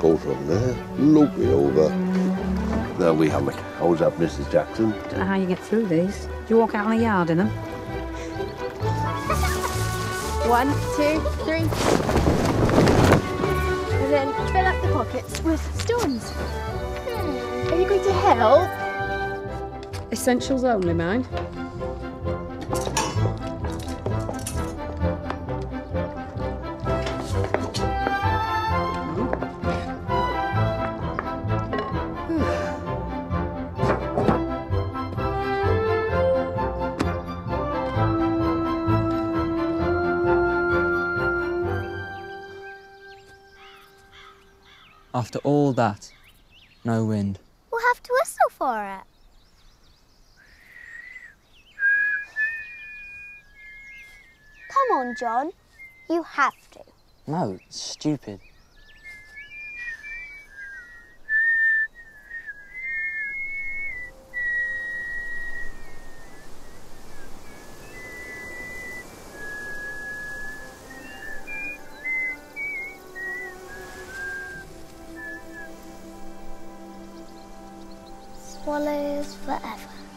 boat from there. Loop me over. There we have it. How's that, Mrs. Jackson? Don't know how you get through these. Do you walk out on the yard in them? One, two, three. And then fill up the pockets with stones. Hmm, are you going to help? Essentials only, mind. After all that, no wind. We'll have to whistle for it. Come on, John. You have to. No, it's stupid. Swallows forever.